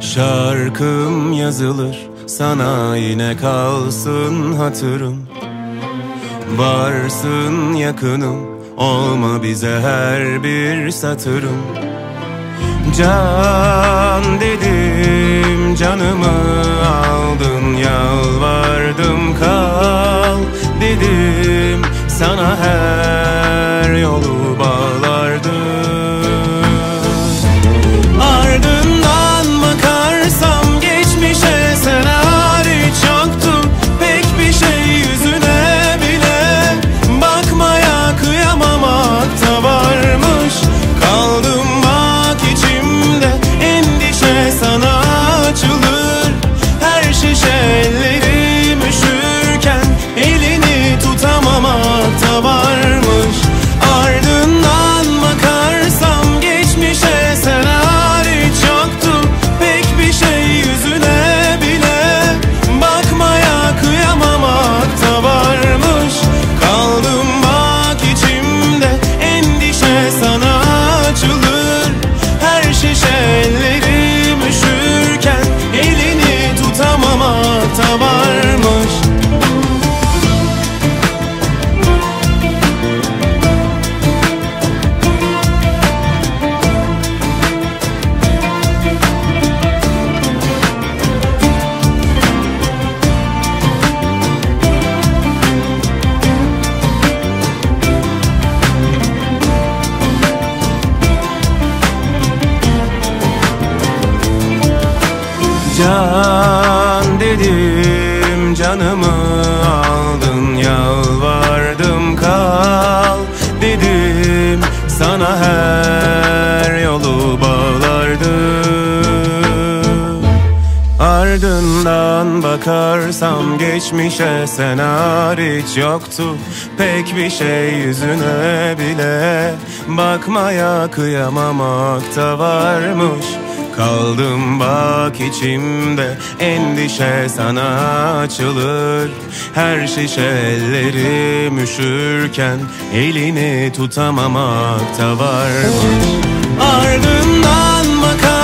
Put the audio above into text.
Şarkım yazılır sana yine kalsın hatırım. Varsın yakınım olma bize her bir satırım. Can dedim canımı sana her Can dedim Ardından bakarsam geçmişe sen hariç yoktu. Pek bir şey yüzüne bile bakmaya kıyamamakta varmış. Kaldım bak içimde endişe sana açılır. Her şişe ellerim üşürken elini tutamamakta varmış. Ardından bakar